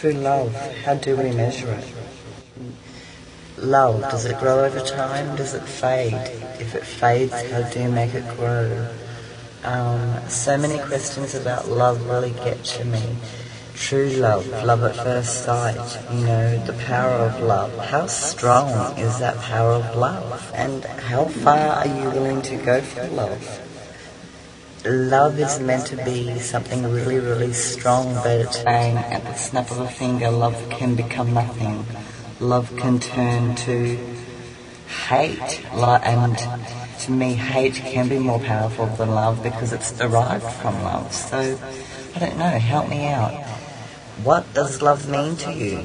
true love, how do we measure it? Love, does it grow over time? Does it fade? If it fades, how do you make it grow? Um, so many questions about love really get to me. True love, love at first sight, you know, the power of love. How strong is that power of love? And how far are you willing to go for love? Love is meant to be something really, really strong, but saying at the snap of a finger, love can become nothing. Love can turn to hate, and to me, hate can be more powerful than love because it's derived from love. So, I don't know, help me out. What does love mean to you?